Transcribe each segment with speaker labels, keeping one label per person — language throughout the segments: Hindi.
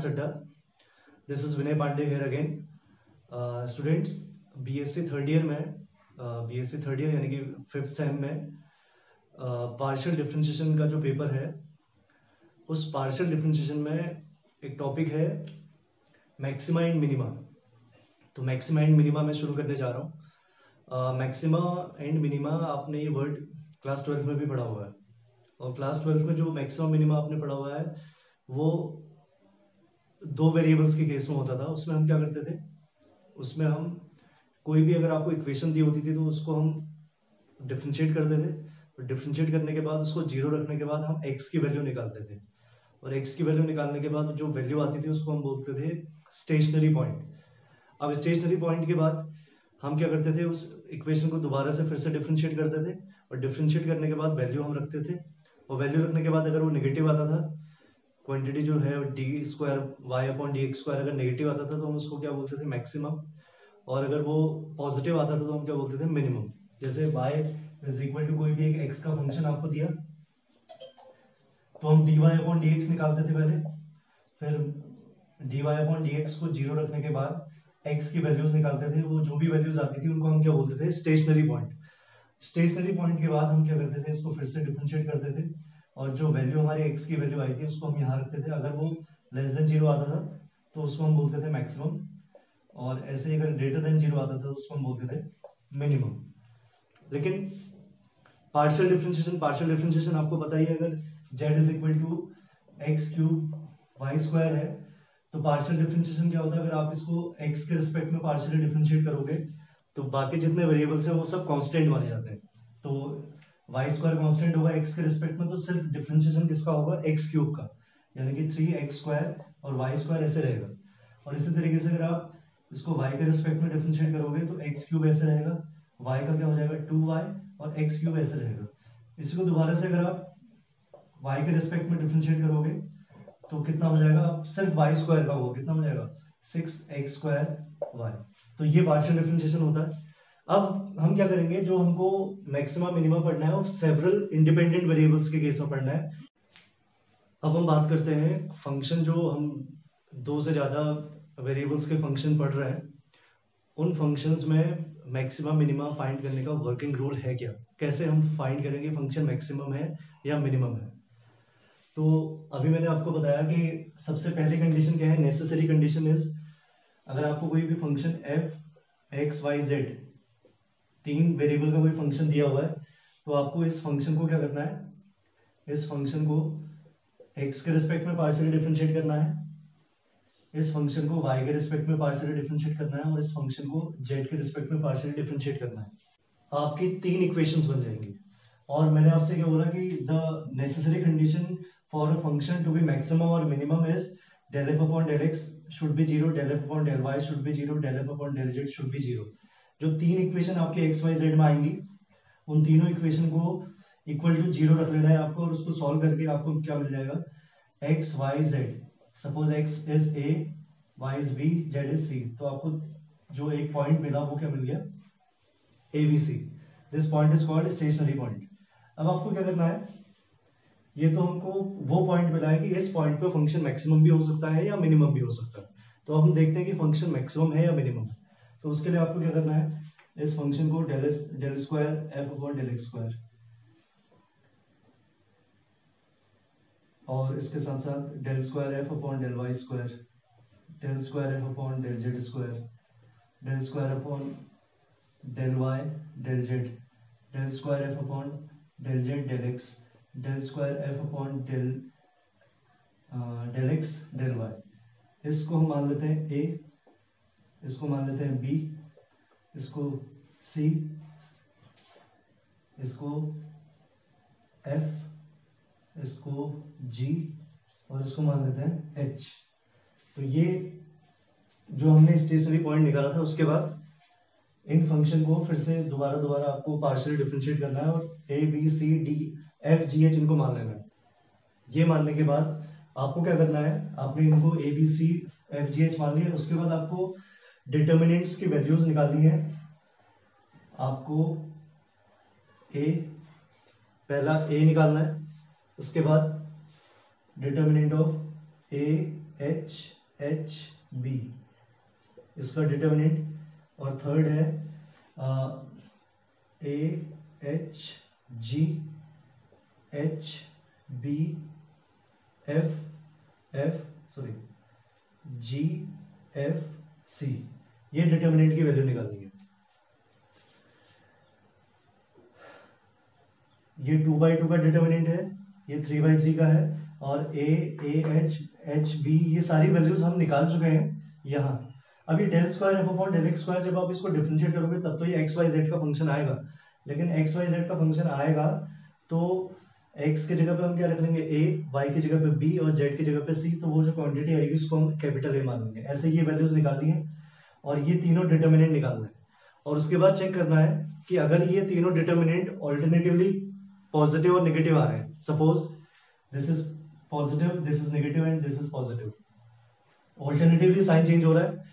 Speaker 1: Maths Adda this is Vinay Pandey here again students BSc third year में बीएससी थर्ड ईयर यानी कि फिफ्थ सेम में पार्शियल uh, डिफ्रेंशिएशन का जो पेपर है उस पार्शियल डिफ्रेंशिएशन में एक टॉपिक है मैक्सिमा एंड मिनिमा तो मैक्सिमा एंड मिनिमा मैं शुरू करने जा रहा हूँ. मैक्सिमा एंड मिनिमा आपने ये वर्ड क्लास ट्वेल्थ में भी पढ़ा हुआ है. और क्लास ट्वेल्थ में जो मैक्सिमम मिनिमा आपने पढ़ा हुआ है वो दो वेरिएबल्स के केस में होता था, उसमें हम क्या करते थे? उसमें हम कोई भी अगर आपको इक्वेशन दी होती थी तो उसको हम डिफ्रेंशिएट करते थे। डिफ्रेंशिएट करने के बाद उसको ज़ीरो रखने के बाद हम एक्स की वैल्यू निकालते थे। और एक्स की वैल्यू निकालने के बाद जो वैल्यू आती थी, उसको हम बोलते थे स्टेशनरी पॉइंट अब स्टेशनरी पॉइंट के बाद हम क्या करते थे? उस इक्वेशन को दोबारा से फिर से डिफ्रेंशिएट करते थे। और डिफ्रेंशिएट करने के बाद वैल्यू हम रखते थे। और वैल्यू रखने के बाद अगर वो निगेटिव आता था क्वांटिटी जो है d square y upon d x square अगर नेगेटिव आता था तो हम उसको क्या बोलते थे? मैक्सिमम और अगर वो पॉजिटिव आता था तो हम क्या बोलते थे? मिनिमम जैसे वाई इज़ इक्वल टू कोई भी एक एक्स का फ़ंक्शन आपको दिया तो हम d y upon d x निकालते थे पहले। फिर d y upon d x को ज़ीरो रखने के बाद एक्स की वैल्यूज़ निकालते थे। वो जो भी वैल्यूज़ आती थी, उनको हम क्या बोलते थे? स्टेशनरी पॉइंट स्टेशनरी पॉइंट के बाद हम क्या करते थे? इसको फिर से डिफ्रेंशिएट करते थे। और जो वैल्यू हमारी एक्स की वैल्यू आई थी, उसको हम यहाँ रखते थे। अगर वो लेस देन ज़ीरो आता था तो उसको हम बोलते थे मैक्सिमम और ऐसे ही अगर ग्रेटर देन ज़ीरो आता था तो उसको हम बोलते थे मिनिमम लेकिन पार्शियल डिफ्रेंशिएशन पार्शियल डिफ्रेंशिएशन आपको है अगर z is equal to x cube y square है तो पार्शियल डिफरेंशिएशन क्या होता है? अगर आप इसको x के रिस्पेक्ट में पार्शियली डिफरेंशिएट करोगे तो बाकी जितने वेरिएबल्स हैं, वो सब कांस्टेंट माने जाते हैं। तो वाई स्क्वायर कांस्टेंट होगा x के रिस्पेक्ट में तो सिर्फ़ डिफरेंशिएशन किसका होगा? x क्यूब का। यानी कि थ्री एक्स स्क्वायर और वाई स्क्वायर ऐसे रहेगा। और इसी तरीके से अगर आप इसको y के रिस्पेक्ट में डिफरेंशिएट करोगे तो x क्यूब ऐसे रहेगा। y का क्या हो जाएगा? टू वाई और x क्यूब ऐसे रहेगा। इसी को दोबारा से अगर आप y के रिस्पेक्ट में डिफरेंशिएट करोगे तो कितना हो जाएगा? सिर्फ़ वाई स्क्वायर का होगा। कितना हो जाएगा? सिक्स एक्स स्क्वायर वाई तो ये पार्शियल डिफरेंशिएशन होता है। अब हम क्या करेंगे, जो हमको मैक्सिमम मिनिमम पढ़ना है, वो सेवरल इंडिपेंडेंट वेरिएबल्स के केस में पढ़ना है। अब हम बात करते हैं फ़ंक्शन जो हम दो से ज़्यादा वेरिएबल्स के फ़ंक्शन पढ़ रहे हैं। उन फ़ंक्शंस में मैक्सिमम मिनिमम फाइंड करने का वर्किंग रूल है क्या? कैसे हम फाइंड करेंगे फ़ंक्शन मैक्सिमम है या मिनिमम है? तो अभी मैंने आपको बताया कि सबसे पहली कंडीशन क्या है? नेसेसरी कंडीशन इज़ अगर आपको कोई भी function f x y z तीन वेरिएबल का कोई फ़ंक्शन दिया हुआ है तो आपको इस फ़ंक्शन को क्या करना है? इस फ़ंक्शन को एक्स के रिस्पेक्ट में पार्शियली डिफरेंशिएट करना है, इस फ़ंक्शन को वाई के रिस्पेक्ट में पार्शियली डिफरेंशिएट करना है, और इस फ़ंक्शन को जेड के रिस्पेक्ट में पार्शियली डिफरेंशिएट करना है। आपकी तीन इक्वेशंस बन जाएँगी। और मैंने आपसे क्या बोला कि the necessary condition for a function to be maximum or minimum is del f upon del x should be zero, del f upon del y should be zero, del f upon del z should be zero. जो तीन इक्वेशन आपके एक्स वाई जेड में आएँगी, उन तीनों इक्वेशन को इक्वल टू ज़ीरो रख लेना है आपको और उसको सॉल्व करके आपको क्या मिल जाएगा? X, y, z. Suppose x is a, y is b, z is c. तो आपको जो एक पॉइंट मिला वो क्या मिल गया? A b c this point is called stationary point अब आपको क्या करना है? ये तो हमको वो पॉइंट मिला है कि इस पॉइंट पे फ़ंक्शन मैक्सिमम भी हो सकता है या मिनिमम भी हो सकता है। तो अब हम देखते हैं कि फ़ंक्शन मैक्सिमम है या मिनिमम तो उसके लिए आपको क्या करना है? इस फ़ंक्शन को del del square f upon del x square और इसके साथ साथ del square f upon del y square del square f upon del z square del square upon del y del z del square f upon del z del x del square f upon del del x del y इसको हम मान लेते हैं ए इसको मान लेते हैं बी इसको सी इसको एफ़ इसको जी और इसको मान लेते हैं एच तो ये जो हमने स्टेशनरी पॉइंट निकाला था, उसके बाद इन फ़ंक्शन को फिर से दोबारा दोबारा आपको पार्शियल डिफ्रेंशिएट करना है और a b c d f g h इनको मान लेना है। ये मानने के बाद आपको क्या करना है? आपने इनको a b c f g h मान लिया, उसके बाद आपको डिटर्मिनेंट्स की वैल्यूज़ निकालनी है। आपको ए पहला ए निकालना है, उसके बाद determinant of a h h b इसका डिटर्मिनेंट और थर्ड है a h g h b f f sorry g f c ये डिटर्मिनेंट की वैल्यू निकालनी है। ये टू बाई टू का डिटर्मिनेंट है, ये थ्री बाई थ्री का है, और ए एच एच बी ये सारी वैल्यूज़ हम निकाल चुके हैं यहाँ। अभी del square f upon del x square जब आप इसको डिफ्रेंशिएट करोगे, तब तो ये एक्स वाई जेड का फ़ंक्शन आएगा। लेकिन एक्स वाई जेड का फ़ंक्शन आएगा तो एक्स की जगह पे हम क्या रख लेंगे? ए वाई की जगह पे बी और जेड की जगह पे सी तो वो जो क्वांटिटी आएगी, उसको हम कैपिटल ए मान लेंगे ऐसे ये वैल्यूज़ निकालनी है। और ये तीनों डिटर्मिनेंट निकालना है। और उसके बाद चेक करना है कि अगर ये तीनों डिटर्मिनेंट ऑल्टरनेटिवली पॉजिटिव और नेगेटिव आ रहे हैं suppose this is positive this is negative and this is positive alternatively sign change हो रहा है।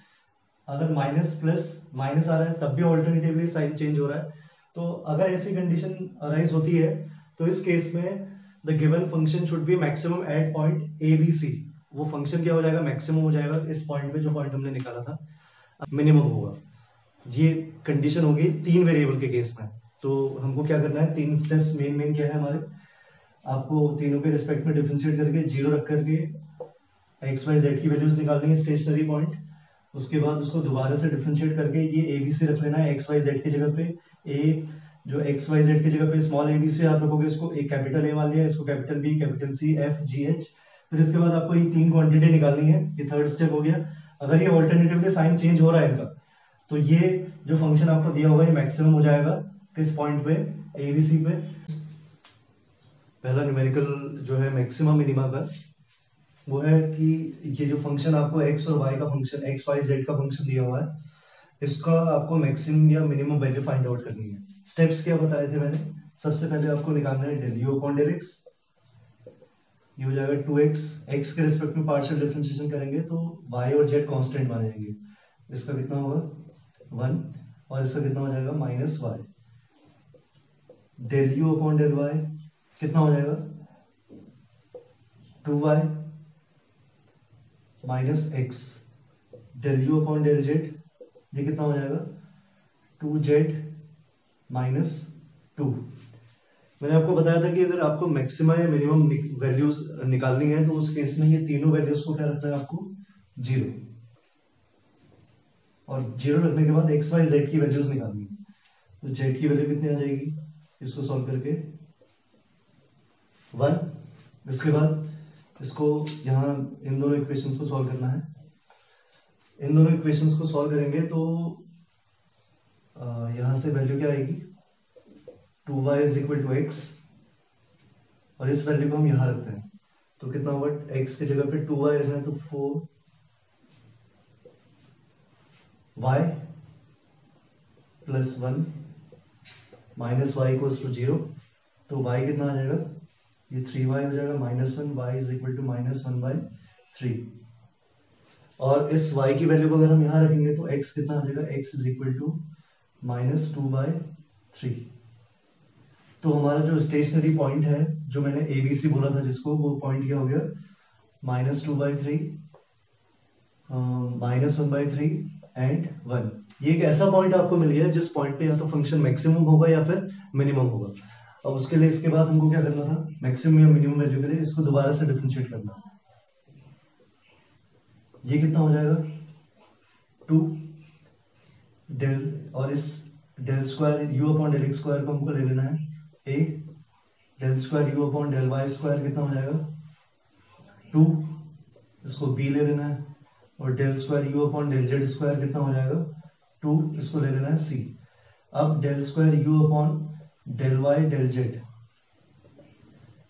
Speaker 1: अगर माइनस प्लस माइनस आ रहा है, तब भी ऑल्टरनेटिवली साइन चेंज हो रहा है। तो अगर ऐसी कंडीशन अराइज होती है तो इस केस में the given function should be maximum at point a b c वो फ़ंक्शन क्या हो जाएगा? मैक्सिमम हो जाएगा। इस पॉइंट पे जो पॉइंट हमने निकाला था। मिनिमम होगा। ये कंडीशन होगी तीन वेरिएबल के केस में। तो हमको क्या करना है? तीन स्टेप्स मेन मेन क्या है हमारे? आपको तीनों के रिस्पेक्ट में डिफ्रेंशिएट करके ज़ीरो रख करके एक्स वाई जेड की वैल्यूज़ निकालनी है स्टेशनरी पॉइंट उसके बाद उसको दोबारा से डिफ्रेंशिएट करके ये ए बी सी रख लेना है एक्स वाई जेड की जगह पे। ए जो एक्स वाई जेड की जगह पे स्मॉल ए बी सी आप रखोगे, इसको एक कैपिटल ए मान लिया, इसको capital b capital c f g h फिर इसके बाद आपको ये तीन क्वांटिटी निकालनी है। ये थर्ड स्टेप हो गया। अगर ये ऑल्टरनेटिवली साइन चेंज हो रहा है इनका तो ये जो फ़ंक्शन आपको दिया होगा, ये मैक्सिमम हो जाएगा किस पॉइंट पे? ए बी सी पे। पहला न्यूमेरिकल जो है मैक्सिमम मिनिमा का, वो है कि ये जो फ़ंक्शन आपको एक्स और वाई का फ़ंक्शन एक्स वाई जेड का फ़ंक्शन दिया हुआ है, इसका आपको मैक्सिमम या मिनिमम वैल्यू फाइंड आउट करनी है। स्टेप्स क्या बताए थे मैंने? सबसे पहले आपको निकालना है del u upon del x ये हो जाएगा टू एक्स एक्स के रिस्पेक्ट में पार्शियल डिफरेंशिएशन करेंगे तो वाई और जेड कांस्टेंट माने जाएँगे। इसका कितना होगा? वन और इसका कितना हो जाएगा? Minus y del u upon del y कितना हो जाएगा? Two y minus x del u upon del z ये कितना हो जाएगा? टू जेड माइनस टू मैंने आपको बताया था कि अगर आपको मैक्सिमम या मिनिमम वैल्यूज़ निकालनी है तो उस केस में ये तीनों वैल्यूज़ को क्या रखना है आपको? ज़ीरो और ज़ीरो रखने के बाद एक्स वाई जेड की वैल्यूज़ निकालनी है। तो जेड की वैल्यू कितनी आ जाएगी? इसको सॉल्व करके वन इसके बाद इसको यहाँ इन दोनों इक्वेशंस को सॉल्व करना है। इन दोनों इक्वेशंस को सॉल्व करेंगे तो यहाँ से वैल्यू क्या आएगी? Two y is equal to x और इस वैल्यू को हम यहाँ रखते हैं। तो कितना होगा? एक्स की जगह पे टू वाई रखना है तो four y plus one minus y equals to zero तो वाई कितना आ जाएगा? ये थ्री वाई हो जाएगा। Minus one y is equal to minus one by three और इस y की वैल्यू को अगर हम यहाँ रखेंगे तो x कितना आ जाएगा? x is equal to minus two by three तो हमारा जो स्टेशनरी पॉइंट है, जो मैंने ए बी सी बोला था जिसको, वो पॉइंट क्या हो गया? Minus two by three minus one by three and one ये एक ऐसा पॉइंट आपको मिल गया, जिस पॉइंट पे या तो फ़ंक्शन मैक्सिमम होगा या फिर मिनिमम होगा। अब उसके लिए इसके बाद हमको क्या करना था? मैक्सिमम या मिनिमम वैल्यू के लिए इसको दोबारा से डिफ्रेंशिएट करना। ये कितना हो जाएगा? टू डेल और इस del square u upon del square को हमको ले लेना है। A del square u upon del y square कितना हो जाएगा? टू इसको बी ले लेना है, और del square u upon del z square कितना हो जाएगा? टू इसको ले लेना है सी अब del square u upon del y del z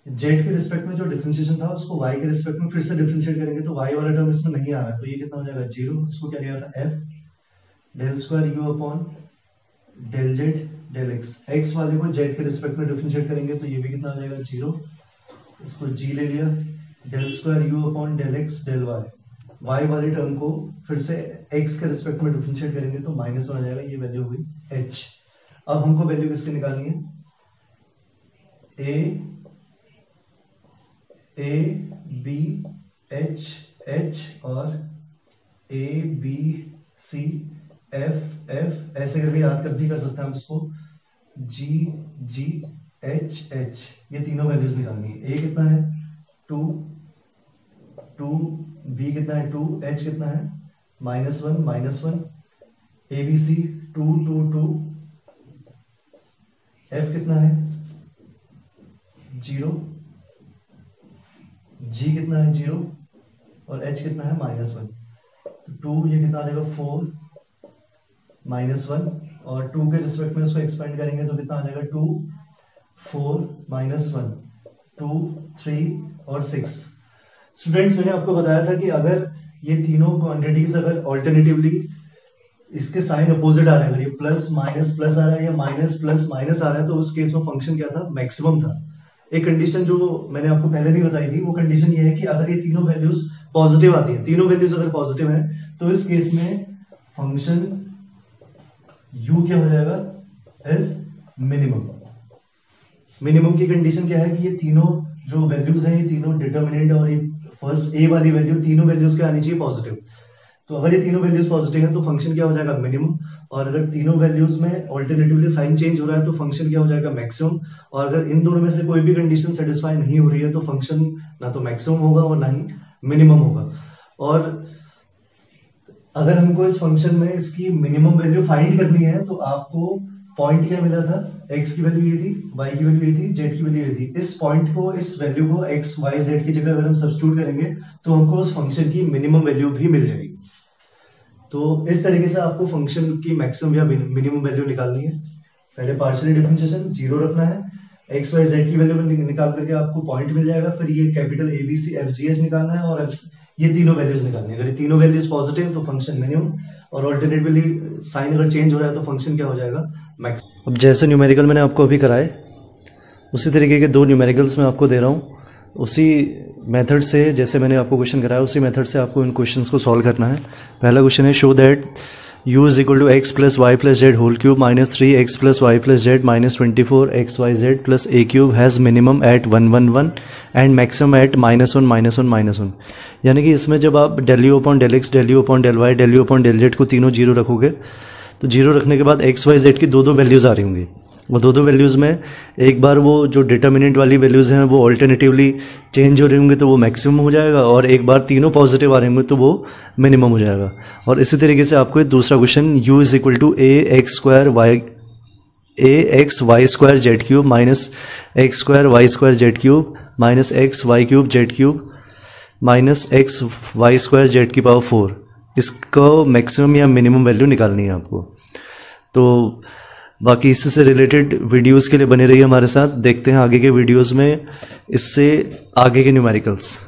Speaker 1: z के रिस्पेक्ट में जो डिफरेंशिएशन था, उसको वाई के रिस्पेक्ट में फिर से डिफरेंशिएट करेंगे तो वाई वाला टर्म इसमें नहीं आ रहा है तो ये कितना हो जाएगा? ज़ीरो इसको क्या लिया था? F del square u upon del z del x x वाले को जेड के रिस्पेक्ट में डिफरेंशिएट करेंगे तो ये भी कितना आ जाएगा? ज़ीरो इसको जी ले लिया. Del square u upon del x del y y वाले टर्म को फिर से एक्स के रिस्पेक्ट में डिफरेंशिएट करेंगे तो माइनस हो जाएगा. ये वैल्यू हुई एच अब हमको वैल्यू किसकी निकालनी है? A A B H H और A B C F F ऐसे करके याद कर भी कर सकते हैं हम इसको। जी जी एच एच ये तीनों वैल्यूज़ निकालनी है। ए कितना है? टू टू बी कितना है? टू एच कितना है? Minus one minus one A B C two two two F कितना है? ज़ीरो जी कितना है? ज़ीरो और एच कितना है? माइनस वन तो टू ये कितना आ जाएगा? फोर माइनस वन और टू के रिस्पेक्ट में इसको एक्सपेंड करेंगे तो कितना आ जाएगा? Two four minus one two three और सिक्स स्टूडेंट्स मैंने आपको बताया था कि अगर ये तीनों क्वांटिटीज अगर ऑल्टरनेटिवली इसके साइन अपोजिट आ रहे हैं, अगर ये प्लस माइनस प्लस आ रहा है या माइनस प्लस माइनस आ रहा है तो उस केस में फ़ंक्शन क्या था? मैक्सिमम था। एक कंडीशन जो मैंने आपको पहले नहीं बताई थी, वो कंडीशन ये है कि अगर ये तीनों वैल्यूज़ पॉजिटिव आती है, तीनों वैल्यूज़ अगर पॉजिटिव है तो इस केस में फ़ंक्शन यू क्या हो जाएगा एज मिनिमम मिनिमम की कंडीशन क्या है कि ये तीनों जो वैल्यूज़ हैं, ये तीनों डिटर्मिनेंट और ये फ़र्स्ट ए वाली वैल्यू तीनों वैल्यूज़ के आनी चाहिए पॉजिटिव तो अगर ये तीनों वैल्यूज़ पॉजिटिव है तो फ़ंक्शन क्या हो जाएगा? मिनिमम और अगर तीनों वैल्यूज़ में ऑल्टरनेटिवली साइन चेंज हो रहा है तो फ़ंक्शन क्या हो जाएगा? मैक्सिमम और अगर इन दोनों में से कोई भी कंडीशन सेटिस्फाई नहीं हो रही है तो फ़ंक्शन ना तो मैक्सिमम होगा और ना ही मिनिमम होगा. और अगर हमको इस फ़ंक्शन में इसकी मिनिमम वैल्यू फाइंड करनी है तो आपको पॉइंट क्या मिला था? X की वैल्यू ये थी, y की वैल्यू ये थी, z की वैल्यू ये थी। इस पॉइंट को, इस वैल्यू को x, y, z की जगह अगर हम सब्स्टिट्यूट करेंगे तो हमको उस फ़ंक्शन की मिनिमम वैल्यू भी मिल जाएगी। तो इस तरीके से आपको फ़ंक्शन की मैक्सिमम या मिनिमम वैल्यू निकालनी है। पहले पार्शियल डिफरेंशिएशन ज़ीरो रखना है। एक्स वाई जेड की वैल्यू निकाल करके आपको पॉइंट मिल जाएगा। फिर ये capital A B C F G H निकालना है और ये तीनों वैल्यूज़ निकालनी है। अगर तीनों वैल्यूज़ पॉजिटिव तो फ़ंक्शन मिनिमम और ऑल्टरनेटिवली साइन अगर चेंज हो जाए तो फ़ंक्शन क्या हो जाएगा? मैक्स
Speaker 2: अब जैसे न्यूमेरिकल मैंने आपको अभी कराए, उसी तरीके के दो न्यूमेरिकल्स मैं आपको दे रहा हूँ। उसी मेथड से जैसे मैंने आपको क्वेश्चन कराया, उसी मेथड से आपको इन क्वेश्चंस को सॉल्व करना है। पहला क्वेश्चन है show that u is equal to x plus y plus z whole cube minus three x plus y plus z minus twenty four x y z plus a cube has minimum at one one one and maximum at minus one minus one minus one यानी कि इसमें जब आप del u upon del x del u upon del y del u upon del z को तीनों ज़ीरो रखोगे तो ज़ीरो रखने के बाद एक्स वाई जेड की दो दो वैल्यूज़ आ रही होंगी। वो दो दो वैल्यूज़ में। एक बार वो जो डिटर्मिनेंट वाली वैल्यूज़ हैं, वो ऑल्टरनेटिवली चेंज हो रही होंगे तो वो मैक्सिमम हो जाएगा, और एक बार तीनों पॉजिटिव आ रहे होंगे तो वो मिनिमम हो जाएगा। और इसी तरीके से आपको दूसरा question u is equal to a x square y a x y square z cube minus x square y square z cube minus x y cube z cube minus x y square z की पावर फोर इसको मैक्सिमम या मिनिमम वैल्यू निकालनी है आपको। तो बाकी इससे रिलेटेड वीडियोस के लिए बने रहिए हमारे साथ। देखते हैं आगे के वीडियोस में इससे आगे के न्यूमेरिकल्स